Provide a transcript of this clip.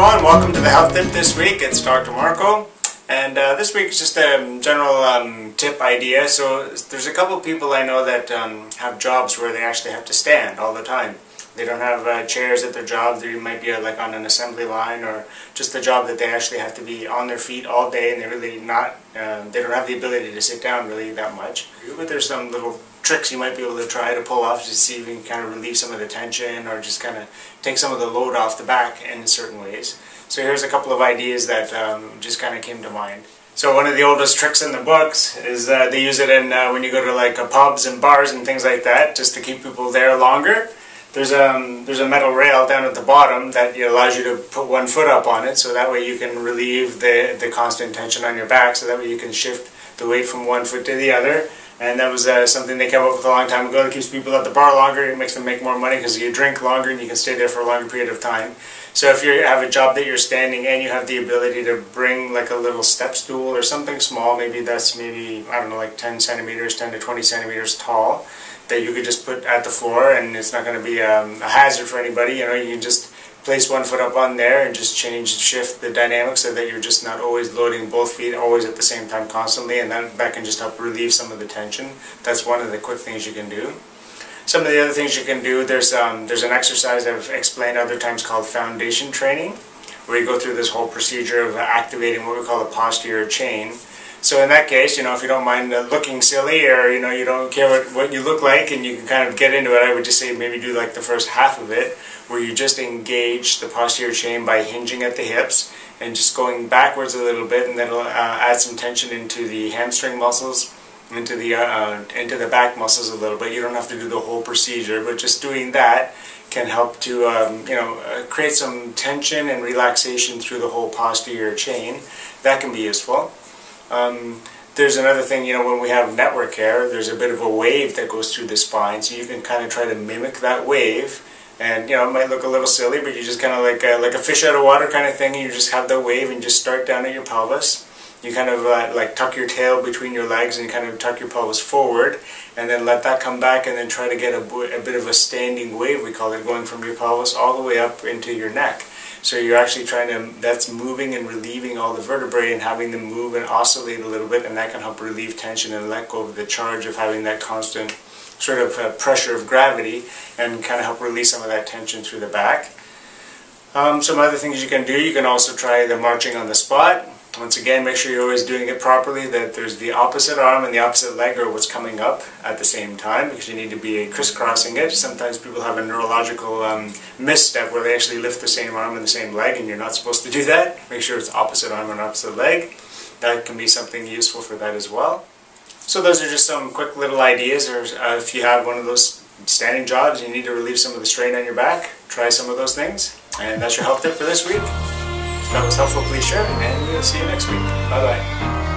everyone, welcome to the Health Tip this week. It's Dr. Marco. And uh, this week is just a general um, tip idea. So there's a couple people I know that um, have jobs where they actually have to stand all the time. They don't have uh, chairs at their job. They might be uh, like on an assembly line or just a job that they actually have to be on their feet all day and they really not, uh, they don't have the ability to sit down really that much. But there's some little tricks you might be able to try to pull off to see if you can kind of relieve some of the tension or just kind of take some of the load off the back in certain ways. So here's a couple of ideas that um, just kind of came to mind. So one of the oldest tricks in the books is uh, they use it in uh, when you go to like uh, pubs and bars and things like that, just to keep people there longer. There's a um, there's a metal rail down at the bottom that allows you to put one foot up on it, so that way you can relieve the the constant tension on your back. So that way you can shift the weight from one foot to the other and that was uh, something they came up with a long time ago. It keeps people at the bar longer. It makes them make more money because you drink longer and you can stay there for a longer period of time. So if you have a job that you're standing and you have the ability to bring like a little step stool or something small, maybe that's maybe, I don't know, like 10 centimeters, 10 to 20 centimeters tall, that you could just put at the floor and it's not going to be um, a hazard for anybody. You know, you can just place one foot up on there and just change shift the dynamics so that you're just not always loading both feet always at the same time constantly and that, that can just help relieve some of the tension. That's one of the quick things you can do. Some of the other things you can do, there's, um, there's an exercise I've explained other times called foundation training where you go through this whole procedure of activating what we call a posterior chain. So in that case, you know, if you don't mind looking silly or, you know, you don't care what, what you look like and you can kind of get into it, I would just say maybe do like the first half of it where you just engage the posterior chain by hinging at the hips and just going backwards a little bit and then uh, add some tension into the hamstring muscles into the uh, uh, into the back muscles a little bit. You don't have to do the whole procedure, but just doing that can help to um, you know uh, create some tension and relaxation through the whole posterior chain. That can be useful. Um, there's another thing, you know, when we have network care, there's a bit of a wave that goes through the spine, so you can kind of try to mimic that wave. And you know it might look a little silly but you just kind of like a, like a fish out of water kind of thing you just have the wave and just start down at your pelvis. You kind of uh, like tuck your tail between your legs and kind of tuck your pelvis forward and then let that come back and then try to get a, a bit of a standing wave we call it going from your pelvis all the way up into your neck so you're actually trying to that's moving and relieving all the vertebrae and having them move and oscillate a little bit and that can help relieve tension and let go of the charge of having that constant sort of uh, pressure of gravity and kind of help release some of that tension through the back. Um, some other things you can do, you can also try the marching on the spot. Once again, make sure you're always doing it properly, that there's the opposite arm and the opposite leg or what's coming up at the same time because you need to be crisscrossing it. Sometimes people have a neurological um, misstep where they actually lift the same arm and the same leg and you're not supposed to do that. Make sure it's opposite arm and opposite leg. That can be something useful for that as well. So those are just some quick little ideas, or uh, if you have one of those standing jobs, you need to relieve some of the strain on your back, try some of those things. And that's your health tip for this week. That was helpful, please share and we'll see you next week. Bye-bye.